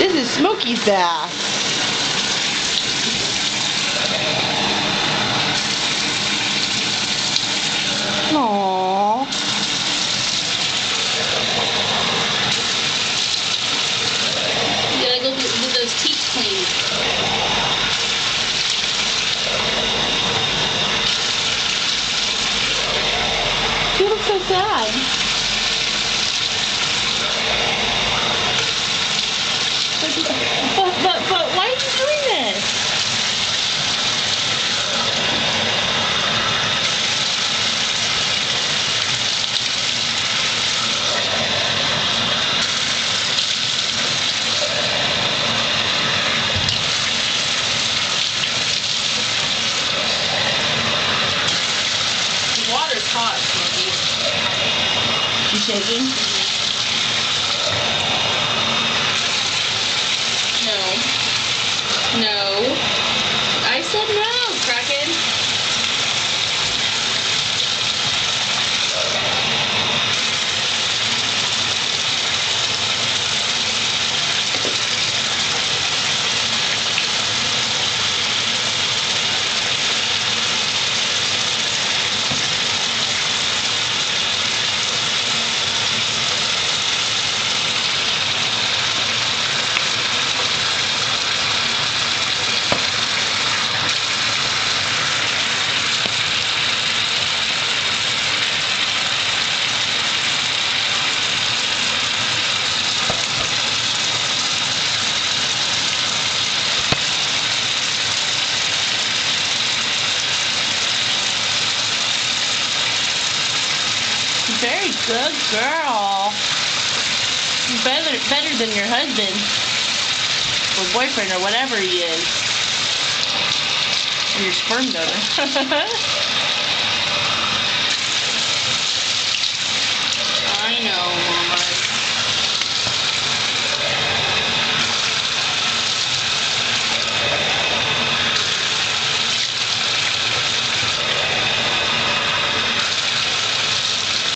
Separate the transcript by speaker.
Speaker 1: This is Smokey's bath. Aww.
Speaker 2: Gotta go get, those teeth
Speaker 1: so sad. You shaking? Very good girl. Better, better than your husband. Or boyfriend or whatever he is. Or your sperm donor.